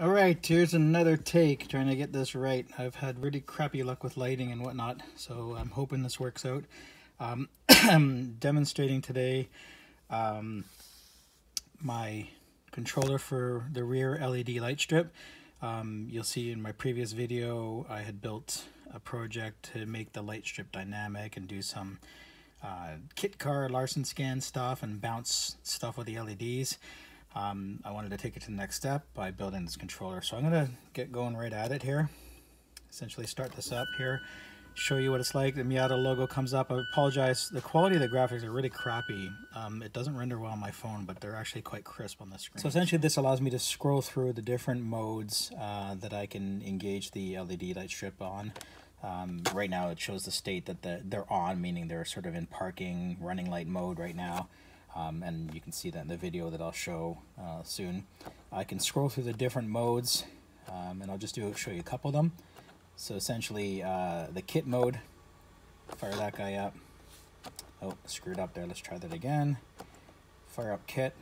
All right, here's another take trying to get this right. I've had really crappy luck with lighting and whatnot, so I'm hoping this works out. Um, I'm demonstrating today um, my controller for the rear LED light strip. Um, you'll see in my previous video I had built a project to make the light strip dynamic and do some uh, KITT car Larson scan stuff and bounce stuff with the LEDs. Um, I wanted to take it to the next step by building this controller. So I'm going to get going right at it here. Essentially start this up here, show you what it's like. The Miata logo comes up. I apologize. The quality of the graphics are really crappy. Um, it doesn't render well on my phone, but they're actually quite crisp on the screen. So essentially this allows me to scroll through the different modes uh, that I can engage the LED light strip on. Um, right now it shows the state that the, they're on, meaning they're sort of in parking, running light mode right now um, and you can see that in the video that I'll show uh, soon. I can scroll through the different modes um, and I'll just do show you a couple of them. So essentially uh, the KITT mode, fire that guy up. Oh, screwed up there, let's try that again. Fire up KITT,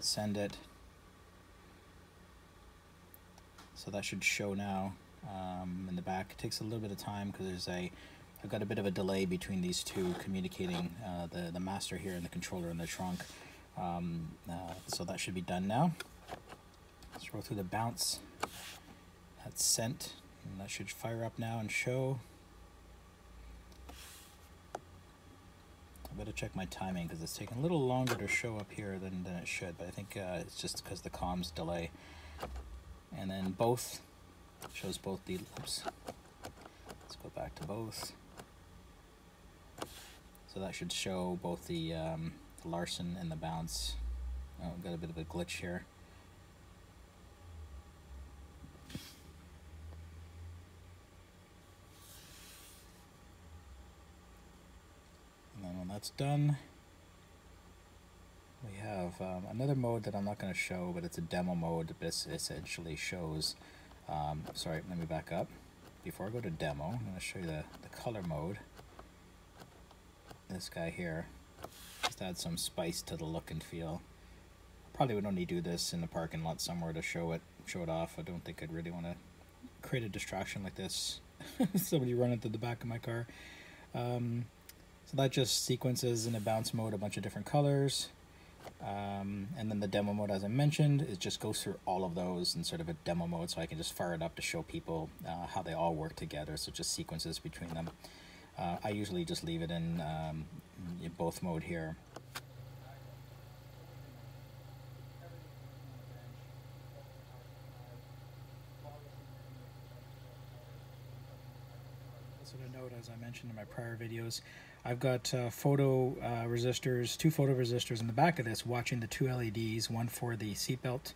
send it. So that should show now um, in the back. It takes a little bit of time because there's a I've got a bit of a delay between these two communicating uh, the, the master here and the controller in the trunk. Um, uh, so that should be done now. Let's roll through the bounce. That's sent. And that should fire up now and show. I better check my timing because it's taking a little longer to show up here than, than it should, but I think uh, it's just because the comms delay. And then both shows both the, oops, let's go back to both. That should show both the, um, the Larson and the bounce. Oh, got a bit of a glitch here. And then when that's done, we have um, another mode that I'm not going to show, but it's a demo mode. This essentially shows, um, sorry, let me back up. Before I go to demo, I'm going to show you the, the color mode this guy here. Just add some spice to the look and feel. Probably would only do this in the parking lot somewhere to show it show it off. I don't think I'd really want to create a distraction like this. Somebody run into the back of my car. Um, so that just sequences in a bounce mode a bunch of different colors. Um, and then the demo mode, as I mentioned, it just goes through all of those in sort of a demo mode so I can just fire it up to show people uh, how they all work together. So just sequences between them. Uh, I usually just leave it in, um, both mode here. Also to note, as I mentioned in my prior videos, I've got uh, photo uh, resistors, two photo resistors in the back of this watching the two LEDs, one for the seatbelt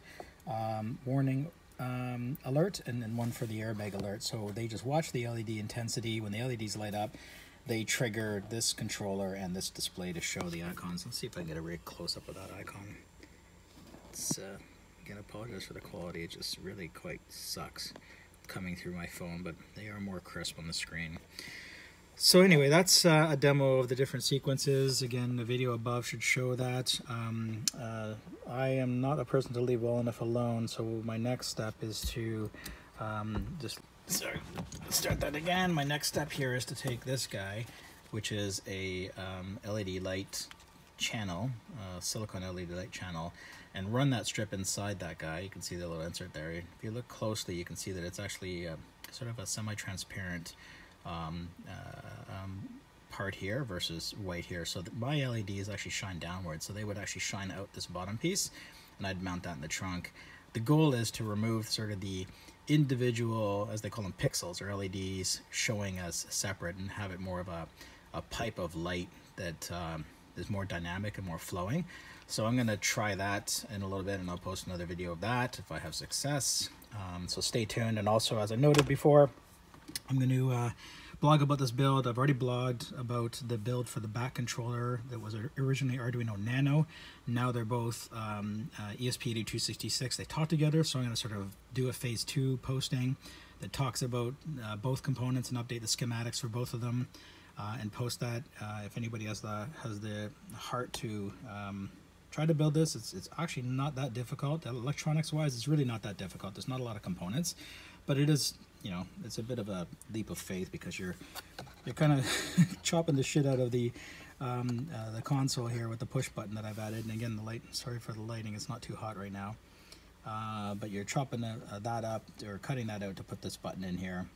um, warning um, alert and then one for the airbag alert. So they just watch the LED intensity. When the LEDs light up, they trigger this controller and this display to show the icons. Let's see if I can get a really close up of that icon. It's, uh, again, apologize for the quality. It just really quite sucks coming through my phone, but they are more crisp on the screen. So anyway, that's uh, a demo of the different sequences. Again, the video above should show that. Um, uh, I am not a person to leave well enough alone, so my next step is to um, just, sorry, start that again. My next step here is to take this guy, which is a um, LED light channel, uh, silicone LED light channel, and run that strip inside that guy. You can see the little insert there. If you look closely, you can see that it's actually uh, sort of a semi-transparent um, uh, um, part here versus white here. So my LEDs actually shine downward, so they would actually shine out this bottom piece, and I'd mount that in the trunk. The goal is to remove sort of the individual, as they call them, pixels or LEDs showing as separate and have it more of a, a pipe of light that um, is more dynamic and more flowing. So I'm to try that in a little bit and I'll post another video of that if I have success. Um, so stay tuned. And also, as I noted before, I'm going to uh, blog about this build. I've already blogged about the build for the back controller that was originally Arduino Nano. Now they're both um, uh, ESP8266. They talk together, so I'm going to sort of do a phase two posting that talks about uh, both components and update the schematics for both of them. Uh, and post that uh, if anybody has the has the heart to um, tried to build this. It's, it's actually not that difficult. Electronics wise, it's really not that difficult. There's not a lot of components, but it is, you know, it's a bit of a leap of faith because you're, you're kind of chopping the shit out of the, um, uh, the console here with the push button that I've added. And again, the light, sorry for the lighting, it's not too hot right now. Uh, but you're chopping uh, that up or cutting that out to put this button in here.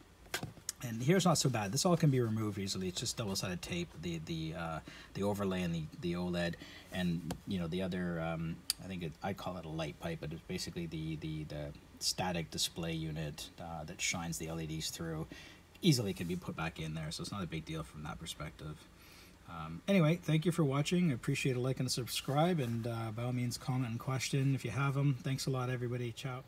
And here's not so bad. This all can be removed easily. It's just double-sided tape, the the uh, the overlay and the the OLED, and you know the other. Um, I think it, I call it a light pipe, but it's basically the the the static display unit uh, that shines the LEDs through. Easily can be put back in there, so it's not a big deal from that perspective. Um, anyway, thank you for watching. I appreciate a like and a subscribe, and uh, by all means, comment and question if you have them. Thanks a lot, everybody. Ciao.